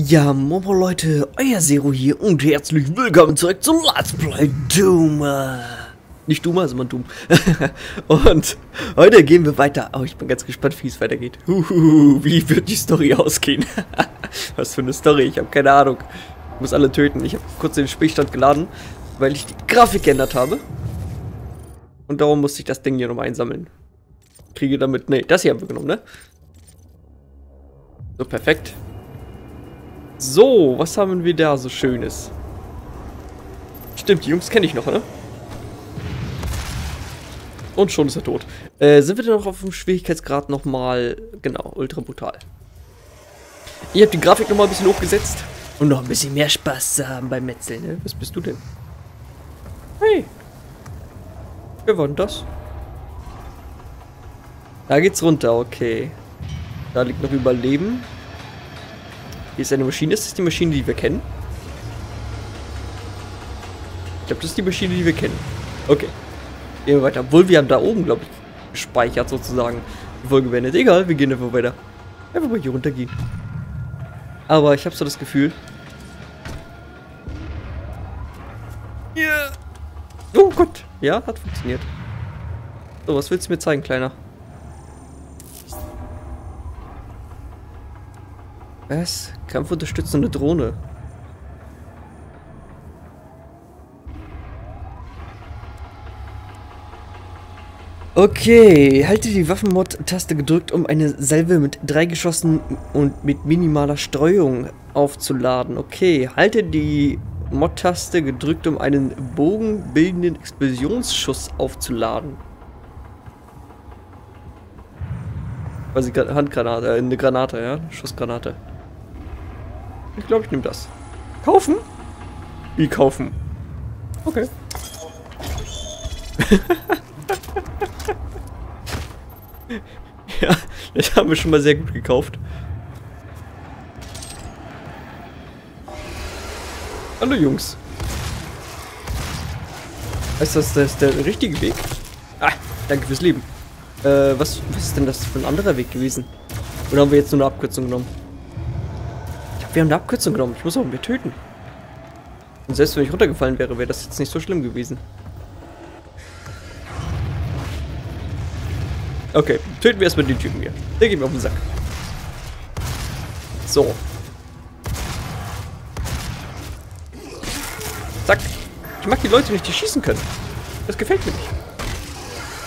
Ja, Momo Leute, euer Zero hier und herzlich willkommen zurück zu Let's Play Doom. Nicht Doom, sondern Doom. und heute gehen wir weiter. Oh, ich bin ganz gespannt, wie es weitergeht. Huhuhu, wie wird die Story ausgehen? Was für eine Story, ich habe keine Ahnung. Ich muss alle töten. Ich habe kurz den Spielstand geladen, weil ich die Grafik geändert habe. Und darum musste ich das Ding hier nochmal einsammeln. Kriege damit, ne, das hier haben wir genommen, ne? So, perfekt. So, was haben wir da so Schönes? Stimmt, die Jungs kenne ich noch, ne? Und schon ist er tot. Äh, sind wir denn noch auf dem Schwierigkeitsgrad nochmal... Genau, ultra brutal. Ich habe die Grafik nochmal ein bisschen hochgesetzt. Um noch ein bisschen mehr Spaß zu haben beim Metzeln, ne? Was bist du denn? Hey. Wer war denn das? Da geht's runter, okay. Da liegt noch Überleben. Hier ist eine Maschine. Ist das die Maschine, die wir kennen? Ich glaube, das ist die Maschine, die wir kennen. Okay. Gehen wir weiter. Obwohl, wir haben da oben, glaube ich, gespeichert sozusagen. Die Folge beendet. Egal, wir gehen einfach weiter. Einfach mal hier runtergehen. Aber ich habe so das Gefühl... Yeah. Oh Gott. Ja, hat funktioniert. So, was willst du mir zeigen, Kleiner? Was? Kampfunterstützende Drohne. Okay, halte die Waffenmod-Taste gedrückt, um eine Salve mit drei Geschossen und mit minimaler Streuung aufzuladen. Okay, halte die Mod-Taste gedrückt, um einen bogenbildenden Explosionsschuss aufzuladen. Quasi Handgranate, äh, eine Granate, ja? Schussgranate. Ich glaube, ich nehme das. Kaufen? Wie kaufen? Okay. ja, das haben wir schon mal sehr gut gekauft. Hallo Jungs. Ist das, das der richtige Weg? Ah, danke fürs Leben. Äh, was, was ist denn das für ein anderer Weg gewesen? Oder haben wir jetzt nur eine Abkürzung genommen? Wir haben eine Abkürzung genommen. Ich muss auch mehr töten. Und selbst wenn ich runtergefallen wäre, wäre das jetzt nicht so schlimm gewesen. Okay, töten wir erstmal den Typen hier. Der geht mir auf den Sack. So. Zack. Ich mag die Leute nicht, die schießen können. Das gefällt mir nicht.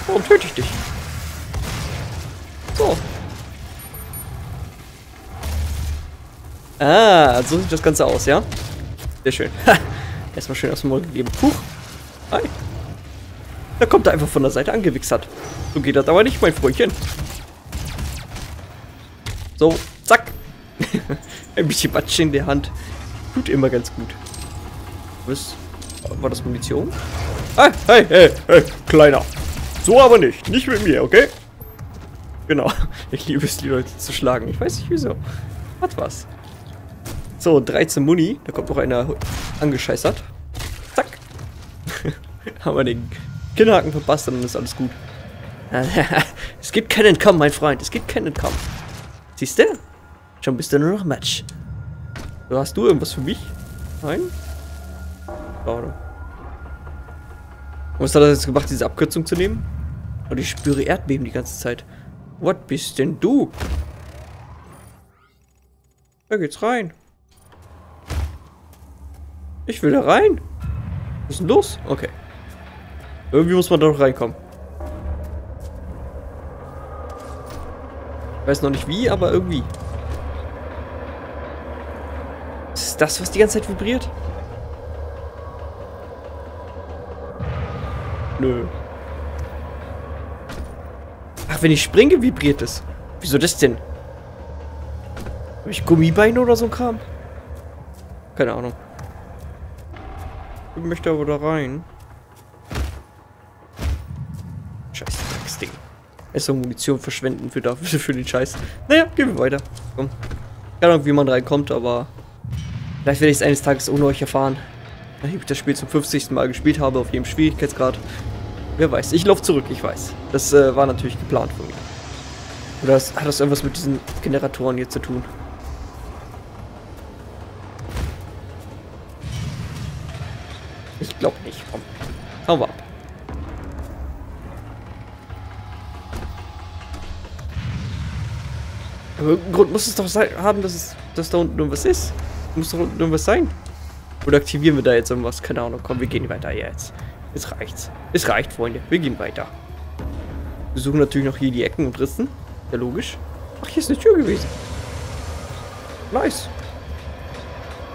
Warum töte ich dich? Ah, so sieht das Ganze aus, ja? Sehr schön. Erstmal schön aus dem Maul gegeben. Huch. Hi. Da kommt er einfach von der Seite angewichst So geht das aber nicht, mein Freundchen. So, zack. Ein bisschen Matsch in der Hand. Tut immer ganz gut. Was? War das Munition? Ah, hey, hey, hey, Kleiner. So aber nicht. Nicht mit mir, okay? Genau. Ich liebe es, die Leute zu schlagen. Ich weiß nicht wieso. Hat was. So, 13 Muni. Da kommt noch einer angescheißert. Zack. Haben wir den Kinnhaken verpasst, dann ist alles gut. es gibt kein Entkommen, mein Freund. Es gibt kein Entkommen. Siehst du? Schon bist du nur noch Match. So, hast du irgendwas für mich? Nein? Schade. Was hat das jetzt gemacht, diese Abkürzung zu nehmen? Und ich spüre Erdbeben die ganze Zeit. Was bist denn du? Da geht's rein. Ich will da rein. Was ist denn los? Okay. Irgendwie muss man da noch reinkommen. Ich weiß noch nicht wie, aber irgendwie. Ist das, was die ganze Zeit vibriert? Nö. Ach, wenn ich springe, vibriert es. Wieso das denn? Habe ich Gummibeine oder so ein Kram? Keine Ahnung. Ich möchte aber da rein. Scheiß Drecksding. Erstmal Munition verschwenden für, für den Scheiß. Naja, gehen wir weiter. Komm. Keine Ahnung, wie man reinkommt, aber vielleicht werde ich es eines Tages ohne euch erfahren. Nachdem ich das Spiel zum 50. Mal gespielt habe, auf jedem Schwierigkeitsgrad. Wer weiß. Ich laufe zurück, ich weiß. Das äh, war natürlich geplant von mir. Oder hat das irgendwas mit diesen Generatoren hier zu tun? Wir ab. Aber irgendeinen Grund muss es doch sein, haben, dass, es, dass da unten irgendwas ist. Muss doch unten irgendwas sein. Oder aktivieren wir da jetzt irgendwas? Keine Ahnung. Komm, wir gehen weiter jetzt. Es reicht's. Es reicht, Freunde. Wir gehen weiter. Wir suchen natürlich noch hier die Ecken und Rissen. Ja, logisch. Ach, hier ist eine Tür gewesen. Nice.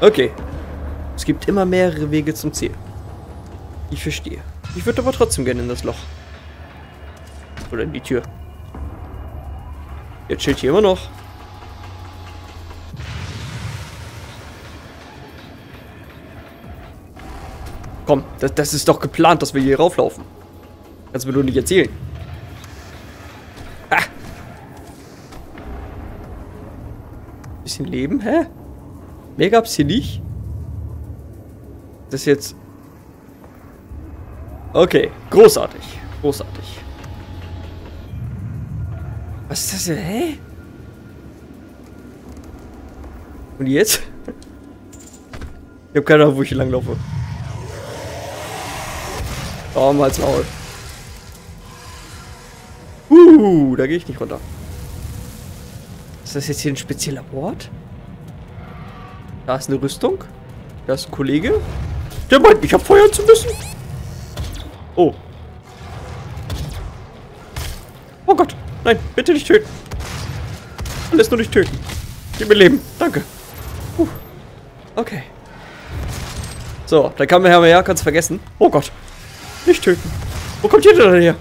Okay. Es gibt immer mehrere Wege zum Ziel. Ich verstehe. Ich würde aber trotzdem gerne in das Loch. Oder in die Tür. Jetzt chillt hier immer noch. Komm, das, das ist doch geplant, dass wir hier rauflaufen. Kannst du mir nur nicht erzählen. Ah. Bisschen Leben, hä? Mehr gab's hier nicht? Das jetzt... Okay, großartig. Großartig. Was ist das denn? Hä? Und jetzt? Ich habe keine Ahnung, wo ich hier langlaufe. Oh, mal Maul. Uh, da gehe ich nicht runter. Ist das jetzt hier ein spezieller Ort? Da ist eine Rüstung. Da ist ein Kollege. Der meint, ich habe feuern zu müssen. Oh. Oh Gott. Nein, bitte nicht töten. Alles nur nicht töten. Gib mir Leben. Danke. Puh. Okay. So, da kam Herr her, kannst vergessen. Oh Gott. Nicht töten. Wo kommt ihr denn her?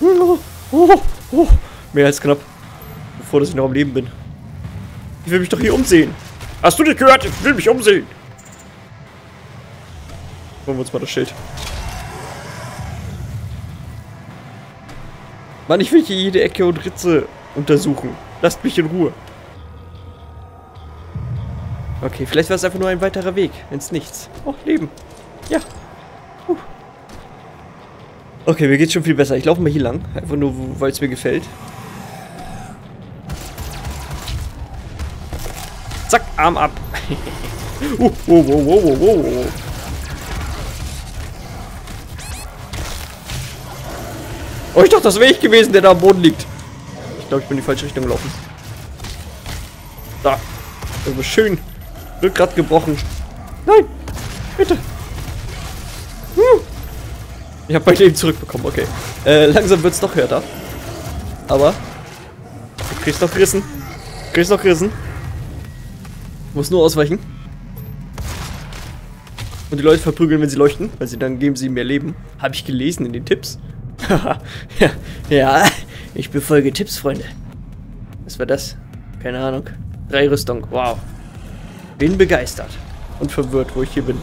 Oh, oh, oh. Mehr als knapp. Bevor dass ich noch am Leben bin. Ich will mich doch hier umsehen. Hast du nicht gehört? Ich will mich umsehen. Holen wir uns mal das Schild. Mann, ich will hier jede Ecke und Ritze untersuchen. Lasst mich in Ruhe. Okay, vielleicht war es einfach nur ein weiterer Weg. Ins Nichts. Oh, Leben. Ja. Puh. Okay, mir geht's schon viel besser. Ich laufe mal hier lang. Einfach nur, weil es mir gefällt. Zack, Arm ab. uh, oh, oh, oh, oh, oh, oh. Ich dachte, das wäre ich gewesen, der da am Boden liegt. Ich glaube, ich bin in die falsche Richtung gelaufen. Da. Irgendwo schön. Rückgrat gebrochen. Nein. Bitte. Hm. Ich habe mein Leben zurückbekommen. Okay. Äh, langsam wird es doch härter. Aber. Du kriegst noch gerissen. Du kriegst noch gerissen. Muss nur ausweichen. Und die Leute verprügeln, wenn sie leuchten, weil sie dann geben sie mehr Leben. Habe ich gelesen in den Tipps. ja, ich befolge Tipps, Freunde. Was war das? Keine Ahnung. Drei Rüstung, wow. Bin begeistert und verwirrt, wo ich hier bin.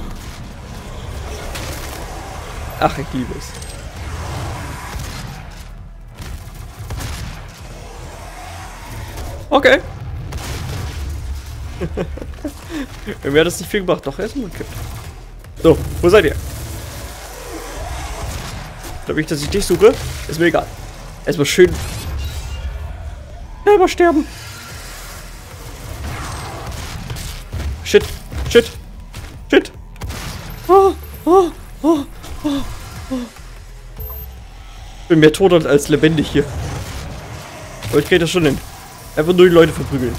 Ach, ich liebe es. Okay. Mir hat das nicht viel gemacht. Doch, er ist umgekippt. So, wo seid ihr? Glaube ich, dass ich dich suche? Ist mir egal. Erstmal schön selber sterben. Shit, shit, shit. Oh, oh, oh, oh. Bin mehr tot als lebendig hier. Aber ich krieg das schon hin. Einfach nur die Leute verprügeln.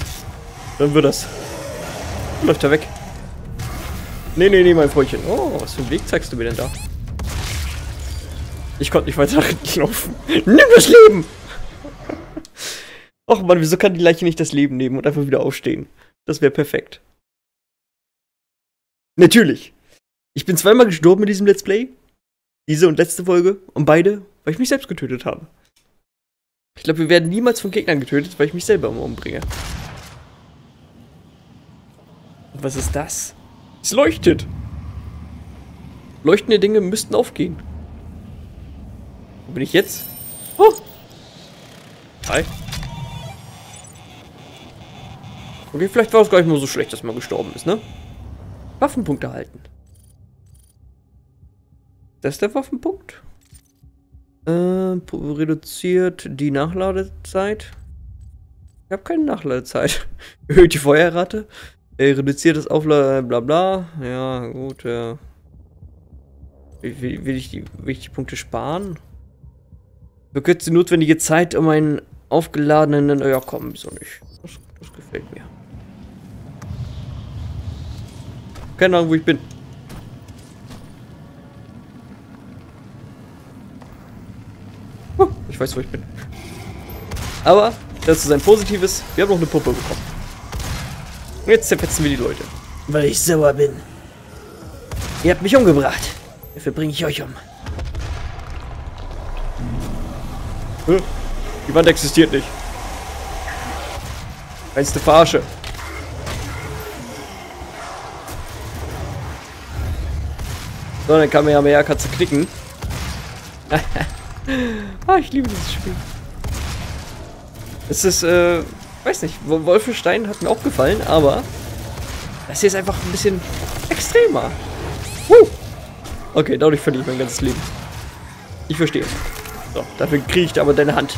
Dann wird das. Läuft er weg. Nee, nee, nee, mein Freundchen. Oh, was für einen Weg zeigst du mir denn da? Ich konnte nicht weiter nach hinten laufen. Nimm das Leben! Och man, wieso kann die Leiche nicht das Leben nehmen und einfach wieder aufstehen? Das wäre perfekt. Natürlich. Ich bin zweimal gestorben in diesem Let's Play. Diese und letzte Folge. Und beide, weil ich mich selbst getötet habe. Ich glaube, wir werden niemals von Gegnern getötet, weil ich mich selber immer umbringe. Und was ist das? Es leuchtet. Leuchtende Dinge müssten aufgehen. Wo bin ich jetzt? Oh. Hi. Okay, vielleicht war es gar nicht mal so schlecht, dass man gestorben ist, ne? Waffenpunkt erhalten. Das ist der Waffenpunkt. Äh, reduziert die Nachladezeit. Ich habe keine Nachladezeit. Erhöht die Feuerrate. Äh, reduziertes Aufladen, bla bla. Ja, gut, ja. Will, will, ich die, will ich die Punkte sparen? Verkürzt die notwendige Zeit, um einen aufgeladenen... Ja, komm, wieso nicht? Das, das gefällt mir. Keine Ahnung, wo ich bin. Ich weiß, wo ich bin. Aber, das ist ein positives. Wir haben noch eine Puppe bekommen. Jetzt zerfetzen wir die Leute. Weil ich sauer bin. Ihr habt mich umgebracht. Dafür bringe ich euch um. Die Wand existiert nicht. Reinste Verarsche. So, dann kann man ja mehr Katze klicken. ah, ich liebe dieses Spiel. Es ist, äh, weiß nicht, Wolfenstein hat mir auch gefallen, aber das hier ist einfach ein bisschen extremer. Woo! Okay, dadurch verliere ich mein ganzes Leben. Ich verstehe. So, dafür kriege ich aber deine Hand.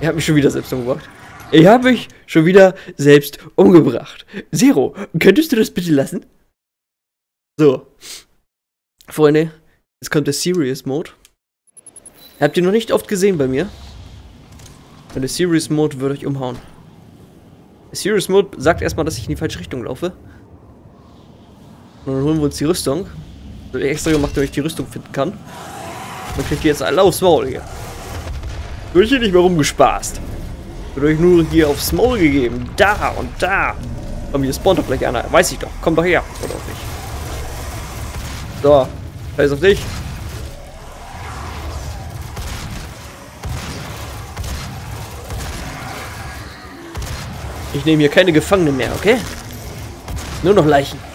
Er hat mich schon wieder selbst umgebracht. Ich habe mich schon wieder selbst umgebracht. Zero, könntest du das bitte lassen? So. Freunde, jetzt kommt der Serious Mode. Habt ihr noch nicht oft gesehen bei mir? Und der Serious Mode würde euch umhauen. Der Serious Mode sagt erstmal, dass ich in die falsche Richtung laufe. Und dann holen wir uns die Rüstung. Extra gemacht, damit ich die Rüstung finden kann. Dann kriegt ihr jetzt alle aufs Maul hier. Wird hier nicht mehr rumgespaßt. Wird euch nur hier aufs Maul gegeben. Da und da. Komm, hier spawnt doch gleich einer. Weiß ich doch. Komm doch her. Oder auch nicht. So. Scheiß auf dich. Ich nehme hier keine Gefangenen mehr, okay? Nur noch Leichen.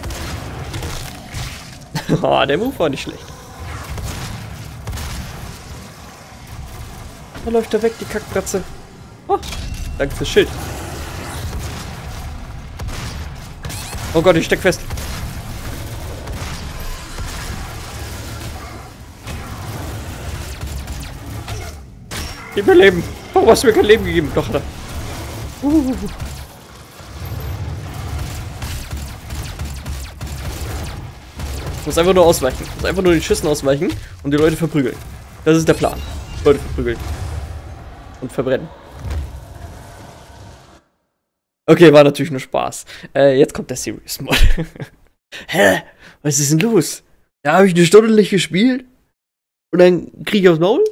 oh, der Move war nicht schlecht. Da läuft er weg, die Kackplatze. Oh, danke fürs Schild. Oh Gott, ich steck fest. Gib mir Leben. Warum hast du mir kein Leben gegeben? Doch, er. Uh. Muss einfach nur ausweichen. Ich muss einfach nur den Schüssen ausweichen und die Leute verprügeln. Das ist der Plan. Leute verprügeln. Und verbrennen. Okay, war natürlich nur Spaß. Äh, jetzt kommt der Serious Mod. Hä? Was ist denn los? Da habe ich eine Stunde nicht gespielt? Und dann kriege ich aufs Maul?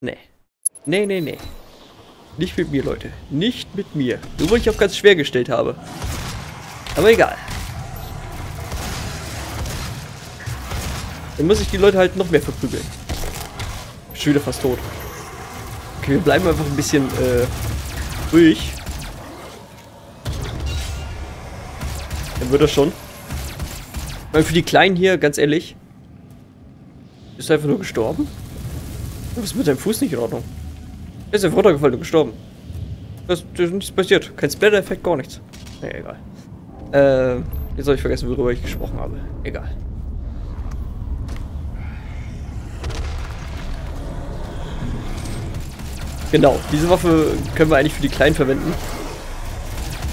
Nee. Nee, nee, nee. Nicht mit mir, Leute. Nicht mit mir. Nur weil ich auf ganz schwer gestellt habe. Aber egal. Dann muss ich die Leute halt noch mehr verprügeln. Schon wieder fast tot. Okay, wir bleiben einfach ein bisschen äh, ruhig. Dann wird das schon. Weil für die Kleinen hier, ganz ehrlich, ist einfach nur gestorben. Was ist mit deinem Fuß nicht in Ordnung? Er ist einfach runtergefallen und gestorben. Das ist nichts passiert. Kein Splatter-Effekt, gar nichts. Nee, egal. Äh, jetzt habe ich vergessen, worüber ich gesprochen habe. Egal. Genau, diese Waffe können wir eigentlich für die Kleinen verwenden.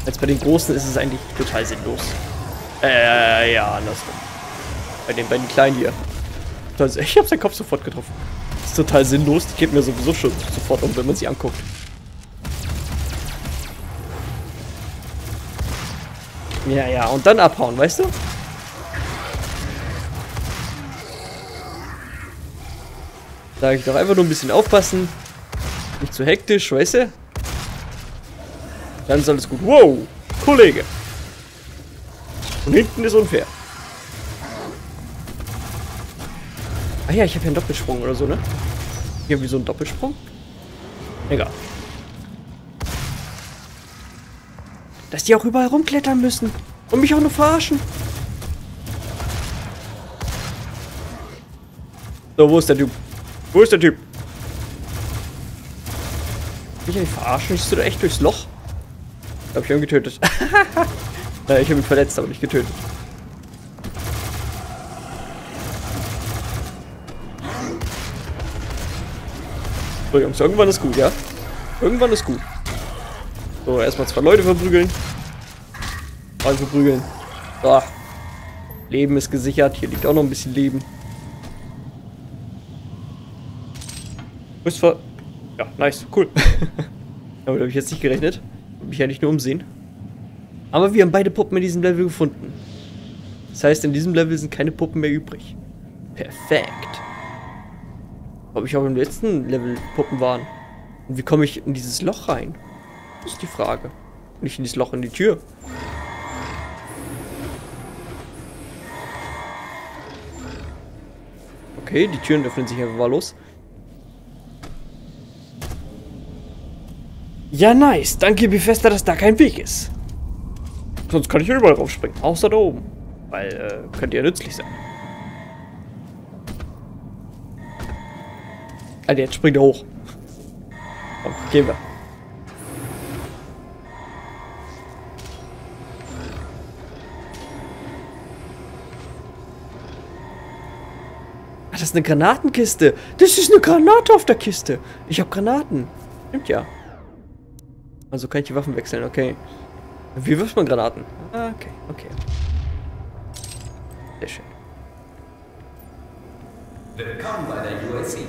Als bei den Großen ist es eigentlich total sinnlos. Äh, ja, andersrum. Bei den, bei den Kleinen hier. Ich habe seinen Kopf sofort getroffen. Ist total sinnlos. Die geht mir sowieso schon sofort um, wenn man sie anguckt. Ja, ja, und dann abhauen, weißt du? Sag ich doch einfach nur ein bisschen aufpassen. Nicht zu hektisch, weißt du? Dann ist alles gut. Wow, Kollege. Und hinten ist unfair. Ah ja, ich habe hier einen Doppelsprung oder so, ne? Hier wie so ein Doppelsprung? Egal. Dass die auch überall rumklettern müssen. Und mich auch nur verarschen. So, wo ist der Typ? Wo ist der Typ? Mich nicht verarschen? Bist du echt durchs Loch? Hab ich ihn getötet. naja, ich habe ihn verletzt, aber nicht getötet. So, Jungs, irgendwann ist gut, ja? Irgendwann ist gut. So, erstmal zwei Leute verprügeln. Mal verprügeln. So. Leben ist gesichert. Hier liegt auch noch ein bisschen Leben. Ist ver... Ja, nice. Cool. Damit habe ich jetzt nicht gerechnet. Mich ja nicht nur umsehen. Aber wir haben beide Puppen in diesem Level gefunden. Das heißt, in diesem Level sind keine Puppen mehr übrig. Perfekt. Ob ich auch im letzten Level Puppen waren. Und wie komme ich in dieses Loch rein? Das ist die Frage. Nicht in dieses Loch in die Tür. Okay, die Türen öffnen sich einfach wahllos. Ja, nice. Danke, Bethesda, dass da kein Weg ist. Sonst kann ich überall raufspringen. Außer da oben. Weil, äh, könnte ja nützlich sein. Alter, jetzt springt er hoch. Komm, gehen wir. Ah, das ist eine Granatenkiste. Das ist eine Granate auf der Kiste. Ich habe Granaten. Stimmt ja. Also kann ich die Waffen wechseln, okay. Wie wirft man Granaten? Ah, okay, okay. Sehr schön. Willkommen bei der USC.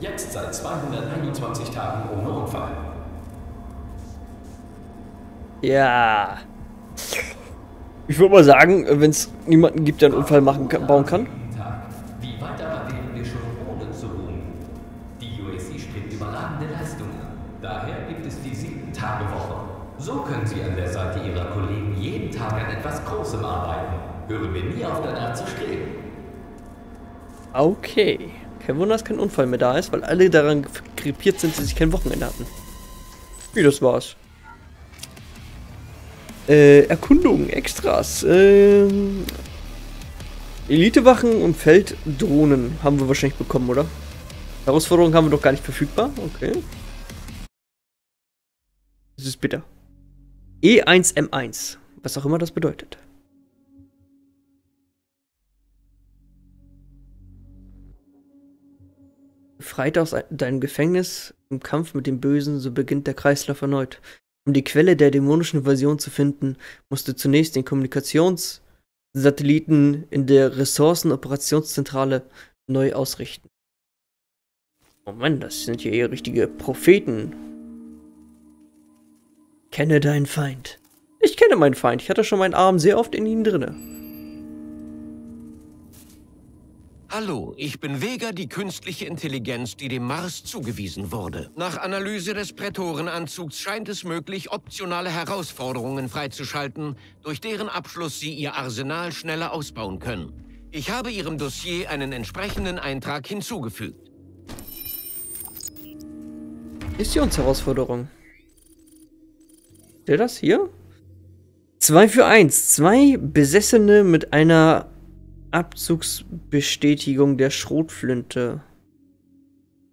Jetzt seit 221 Tagen ohne Unfall. Ja. Ich würde mal sagen, wenn es niemanden gibt, der einen Unfall machen kann, bauen kann. Wie weit aber wären wir schon ohne zu ruhen? Die USC strebt überragende Leistungen. Daher gibt es die 7-Tage-Woche. So können Sie an der Seite Ihrer Kollegen jeden Tag an etwas Großem arbeiten. Hören wir nie auf danach zu streben. Okay. Kein Wunder, dass kein Unfall mehr da ist, weil alle daran krepiert sind, dass sie kein Wochenende hatten. Wie das war's. Äh, Erkundung, Extras. Ähm, Elitewachen und Felddrohnen haben wir wahrscheinlich bekommen, oder? Herausforderungen haben wir doch gar nicht verfügbar. Okay. Das ist bitter. E1M1. Was auch immer das bedeutet. Befreit aus deinem Gefängnis im Kampf mit dem Bösen, so beginnt der Kreislauf erneut. Um die Quelle der dämonischen Invasion zu finden, musst du zunächst den Kommunikationssatelliten in der Ressourcenoperationszentrale neu ausrichten. Moment, das sind hier richtige Propheten. Kenne deinen Feind. Ich kenne meinen Feind. Ich hatte schon meinen Arm sehr oft in ihn drinne. Hallo, ich bin Vega, die künstliche Intelligenz, die dem Mars zugewiesen wurde. Nach Analyse des Prätorenanzugs scheint es möglich, optionale Herausforderungen freizuschalten, durch deren Abschluss Sie Ihr Arsenal schneller ausbauen können. Ich habe Ihrem Dossier einen entsprechenden Eintrag hinzugefügt. Missionsherausforderung. Der das hier? 2 für 1. Zwei Besessene mit einer Abzugsbestätigung der Schrotflinte.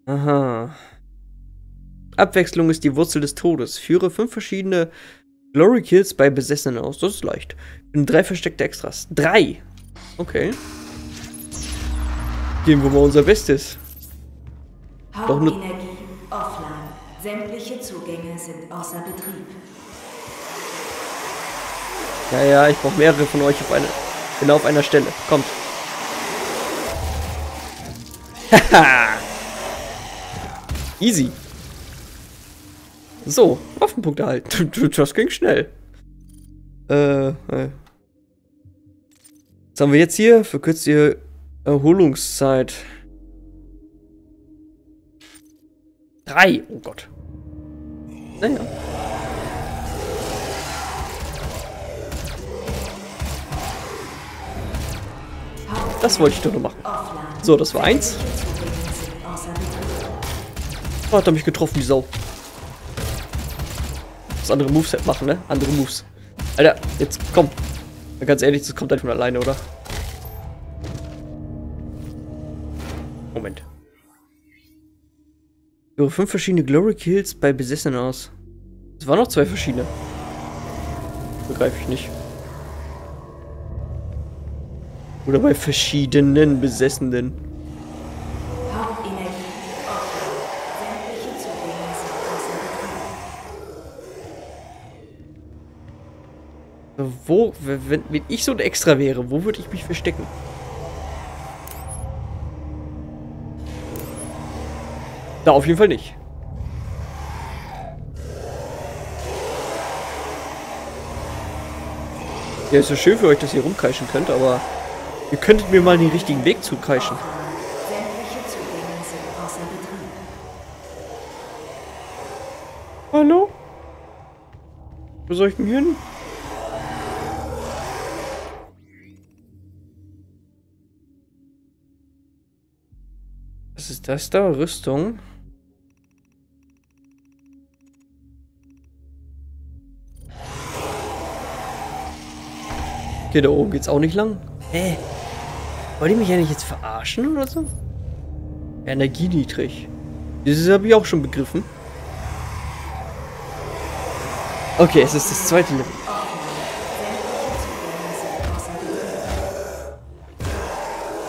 Aha. Abwechslung ist die Wurzel des Todes. Führe fünf verschiedene Glory Kills bei Besessenen aus. Das ist leicht. Und drei versteckte Extras. Drei! Okay. Geben wir mal unser Bestes. Doch nur- Hauptenergie offline. Sämtliche Zugänge sind außer Betrieb. Ja, ja, ich brauche mehrere von euch auf eine, genau auf einer Stelle. Kommt. Haha. Easy. So, Waffenpunkt erhalten. Das ging schnell. Äh, äh. Was haben wir jetzt hier? Verkürzt die Erholungszeit. Drei. Oh Gott. Naja. Das wollte ich doch nur machen. So, das war eins. Oh, hat er mich getroffen, die Sau. Das andere Moveset machen, ne? Andere Moves. Alter, jetzt komm. Ganz ehrlich, das kommt halt von alleine, oder? Moment. Führe fünf verschiedene Glory Kills bei Besessenen aus. Es waren noch zwei verschiedene. Begreife ich nicht. Oder bei verschiedenen Besessenen. Wo, wenn, wenn ich so ein Extra wäre, wo würde ich mich verstecken? Da auf jeden Fall nicht. Ja, ist ja schön für euch, dass ihr rumkreischen könnt, aber ihr könntet mir mal den richtigen Weg zukreischen. Hallo? Wo soll ich denn hin? Was ist das da? Rüstung? Okay, da oben geht's auch nicht lang. Hä? Wollt ihr mich eigentlich jetzt verarschen oder so? Energie niedrig. Dieses habe ich auch schon begriffen. Okay, es ist das zweite Level.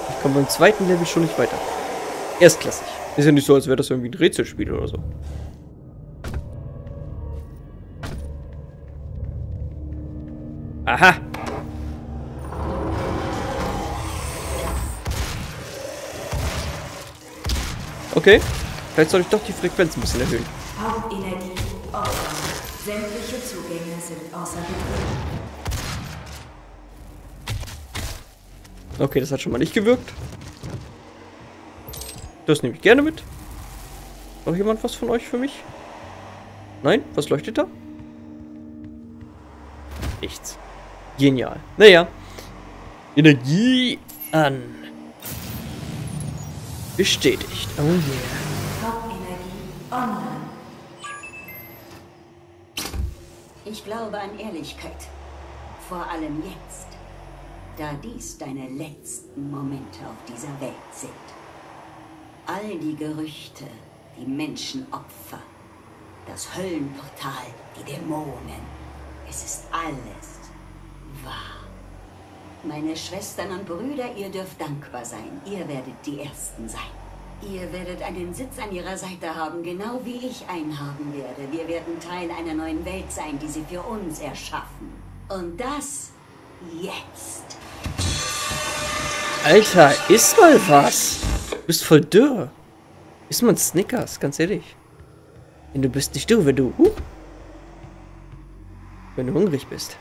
Ich komme beim zweiten Level schon nicht weiter. Erstklassig. Ist ja nicht so, als wäre das irgendwie ein Rätselspiel oder so. Aha. Okay. Vielleicht soll ich doch die Frequenz ein bisschen erhöhen. Hauptenergie offen. Sämtliche Zugänge sind außer Betrieb. Okay, das hat schon mal nicht gewirkt. Das nehme ich gerne mit. Noch jemand was von euch für mich? Nein? Was leuchtet da? Nichts. Genial. Naja. Energie an. Bestätigt. Oh yeah. Hauptenergie online. Ich glaube an Ehrlichkeit. Vor allem jetzt, da dies deine letzten Momente auf dieser Welt sind. All die Gerüchte, die Menschenopfer, das Höllenportal, die Dämonen, es ist alles wahr. Meine Schwestern und Brüder, ihr dürft dankbar sein. Ihr werdet die Ersten sein. Ihr werdet einen Sitz an ihrer Seite haben, genau wie ich einen haben werde. Wir werden Teil einer neuen Welt sein, die sie für uns erschaffen. Und das jetzt. Alter, iss mal was. Du bist voll dürr. Iss mal ein Snickers, ganz ehrlich. Denn du bist nicht dürr, wenn du... Uh, wenn du hungrig bist.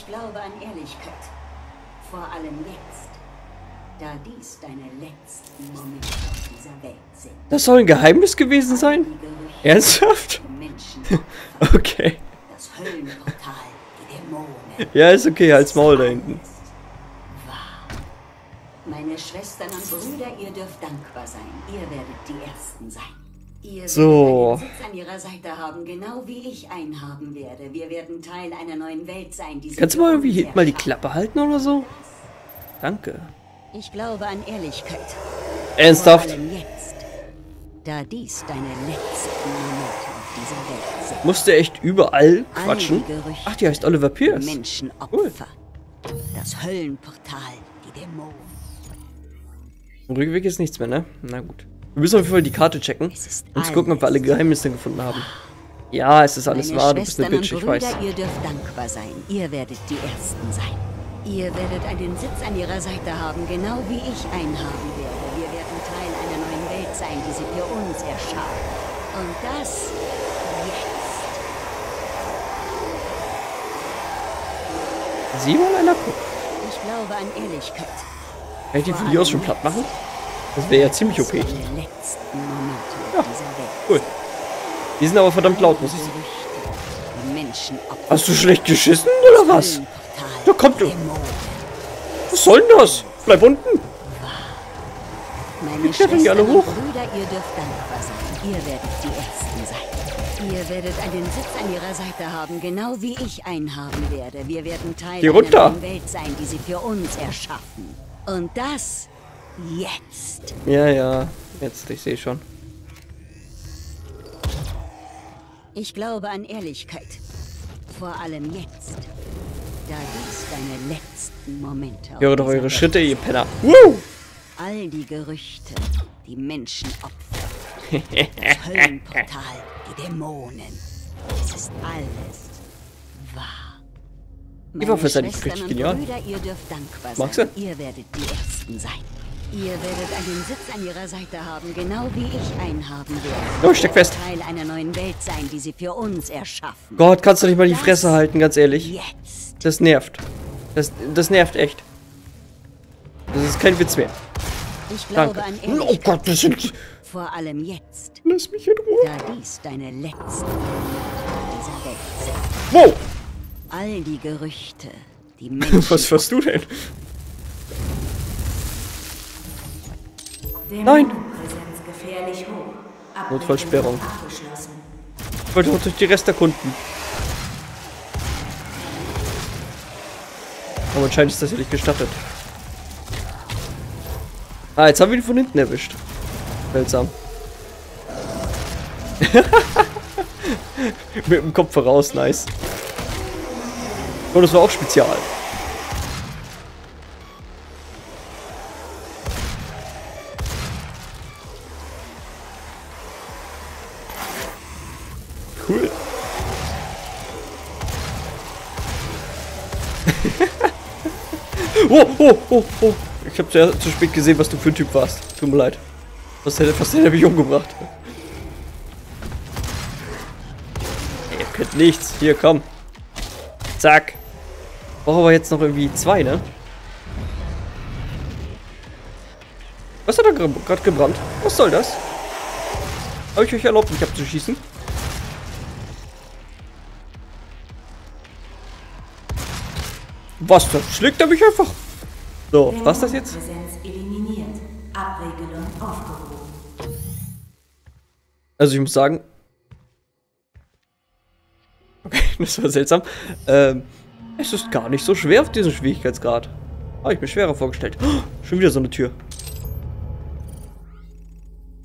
Ich glaube an Ehrlichkeit. Vor allem jetzt, da dies deine letzten Momente auf dieser Welt sind. Das soll ein Geheimnis gewesen sein? Ernsthaft? Okay. das Höllenportal, die Dämonen. Ja, ist okay, halt's Maul da hinten. Meine Schwestern und Brüder, ihr dürft dankbar sein. Ihr werdet die Ersten sein. Ihr So. an ihrer Seite haben, genau wie ich einen haben werde. Wir werden Teil einer neuen Welt sein, Kannst du mal irgendwie mal die. Klappe halten oder so? Danke. Ich glaube an Ehrlichkeit. Ernsthaft? Jetzt, da dies deine letzten Momente auf dieser Welt sind. Musste echt überall All quatschen? Ach, die heißt Oliver Pierce. Menschenopfer. Das Höllenportal, die Dämonen. Rückweg ist nichts mehr, ne? Na gut. Wir müssen auf jeden Fall die Karte checken und gucken, ob wir alle Geheimnisse gefunden haben. Ja, es ist alles Meine wahr, du bist eine Bitch, ich Brüder, weiß. ihr dürft dankbar sein. Ihr werdet die Ersten sein. Ihr werdet einen Sitz an ihrer Seite haben, genau wie ich einen haben werde. Wir werden Teil einer neuen Welt sein, die sie für uns erschaffen. Und das jetzt. Mal einer guckt. Ich glaube an Ehrlichkeit. Kann ich die aus schon platt machen? Das wäre ja ziemlich OP. Auf Ja. Cool. Die sind aber verdammt laut, muss ich sagen. Hast du schlecht geschissen oder was? Da kommt du. Was soll denn das? Bleib unten. Meine Schwestern alle hoch. Brüder, ihr dürft dankbar sein. Ihr werdet die Ersten sein. Ihr werdet einen Sitz an ihrer Seite haben, genau wie ich einen haben werde. Wir werden Teil Hier einer runter. neuen Welt sein, die sie für uns erschaffen. Und das jetzt. Ja, ja. Jetzt, ich sehe schon. Ich glaube an Ehrlichkeit. Vor allem jetzt. Da dies deine letzten Momente Höre doch eure Welt Schritte, ihr. Penner. Woo! All die Gerüchte, die Menschen opfern. Das Höllenportal, die Dämonen. Es ist alles wahr. Die Waffe ist eigentlich richtig genial. Brüder, ihr dürft dankbar Magst sein. du? Ihr werdet die Ersten sein. Ihr werdet einen Sitz an ihrer Seite haben, genau wie ich einen haben werde. Oh, steck fest. Teil einer neuen Welt sein, die sie für uns erschaffen. Gott, kannst du nicht mal die Fresse halten, ganz ehrlich. Jetzt. Das nervt. Das, das nervt echt. Das ist kein Witz mehr. Ich glaube Danke. an Oh. Gott, das sind... Vor allem jetzt, Lass mich in Ruhe. da dies deine Momente dieser Welt sind. Wow. All die Gerüchte, die Menschen Was hörst du denn? Nein. Notfallsperrung. Ich wollte noch durch die Reste erkunden. Aber anscheinend ist das ja nicht gestattet. Ah, jetzt haben wir ihn von hinten erwischt. Seltsam. Mit dem Kopf voraus, nice. Und das war auch spezial. Cool. oh, oh, oh, oh. Ich habe zu, zu spät gesehen, was du für ein Typ warst. Tut mir leid. Was hätte, fast hätte mich umgebracht. Ihr könnt nichts. Hier, komm. Zack. Brauchen wir jetzt noch irgendwie zwei, ne? Was hat er gerade gebrannt? Was soll das? Habe ich euch erlaubt, mich abzuschießen? Was? Da schlägt er mich einfach. So, was das jetzt? Also ich muss sagen. Okay, das war seltsam. Ähm, es ist gar nicht so schwer auf diesem Schwierigkeitsgrad. Habe ich mir schwerer vorgestellt. Oh, schon wieder so eine Tür.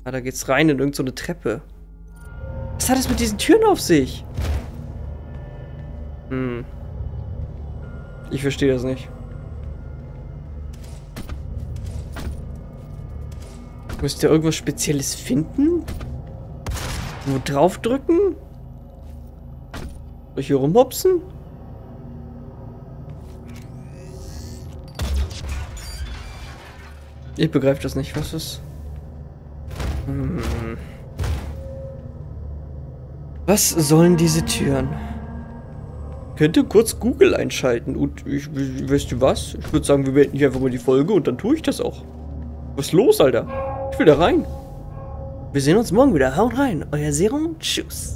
Ah, da geht's rein in irgendeine so Treppe. Was hat es mit diesen Türen auf sich? Hm. Ich verstehe das nicht. Müsst ihr irgendwas Spezielles finden? Wo draufdrücken? Soll hier rumhopsen? Ich begreife das nicht. Was ist? Hm. Was sollen diese Türen? Könnte kurz Google einschalten und ich, weißt du was? Ich würde sagen, wir beenden hier einfach mal die Folge und dann tue ich das auch. Was ist los, Alter? Ich will da rein. Wir sehen uns morgen wieder. Haut rein. Euer Serum. Tschüss.